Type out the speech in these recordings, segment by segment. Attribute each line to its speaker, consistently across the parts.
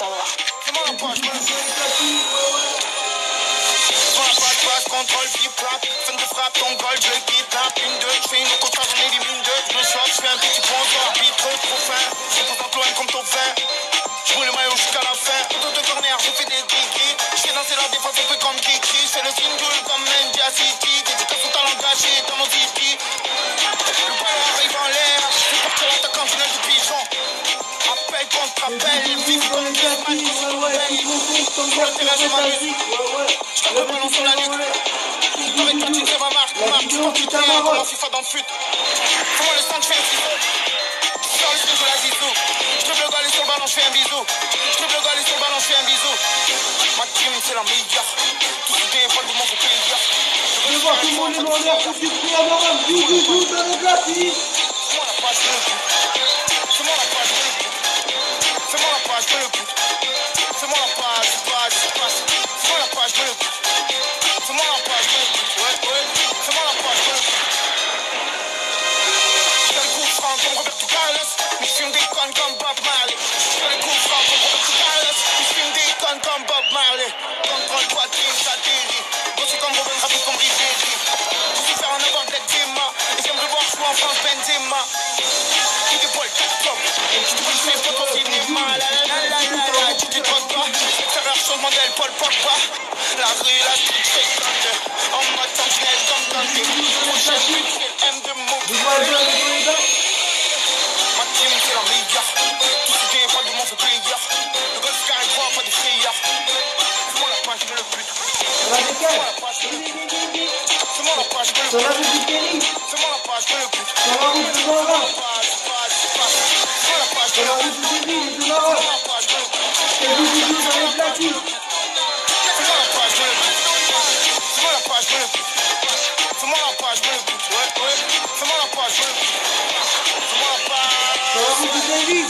Speaker 1: Prends passe, contrôle, flip, flap. Fin de frappe, ton goal, je kidnappe. Une, deux, je fais une autre j'en élimine deux. Je me chope, je fais un petit bonsoir. Beat trop, trop fin. Je pense loin comme ton fin. Je roule le maillot jusqu'à la fin. Autour de corner, je fais des kiki. Je fais danser la défense un peu comme Kiki. C'est le single comme Mendia City. Dédicace au talent gâché dans mon zipi. Le ballon arrive en l'air. Je fais partir l'attaquant final du pigeon. Appel contre appel. Vive comme une belle. Sur le je. Je ballon sur la nuque. Avec toi, tu ma marque. Marque, tu portes, tu comme en FIFA dans le fut. Comment le stand, je fais ciseau. Sur le je la zizou. Je te le gars, sur le ballon, je fais un bisou. Je te le gars, sur le ballon, je fais un bisou. Ma team, c'est la meilleure. Tous ces défauts du monde, c'est plaisir.
Speaker 2: Je vois tout le monde est en l'air pour supprimer la marade. Dou, dou, dou, dans les platines.
Speaker 1: Fais-moi la page, je le. Fais-moi la page, je le. Fais-moi la page, page, page. Fais-moi la page, but. Fais-moi la page, but. Ouais, ouais. Fais-moi la page, je veux le coup franc comme Roberto Carlos. Mais je fume des connes comme Bob Marley. Fais le coup franc comme Roberto Carlos. Mais je fume des connes comme Bob Marley. Contrôle poitrine, j'atterris. Bossé comme Robin, rapide comme Ribéry. Je suis faire un avoir de Benzema. Et j'aimerais voir jouer en France Benzema. La rue, Veux le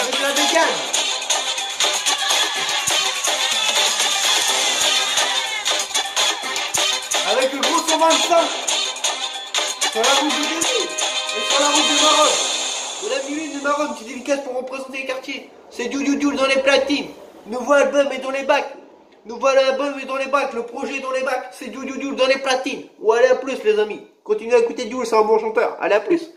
Speaker 2: Avec la décale. Avec le gros 125. Sur la route du David. Et sur la route du Maroc. De la ville du Maroc, c'est délicat pour représenter les quartiers. C'est du du dans les platines. Nouveau album est dans les bacs. Album est dans les bacs. Le projet dans les bacs. C'est du du dans les platines. Ou allez à plus les amis. Continuez à écouter Dioul, c'est un bon chanteur. Allez à plus.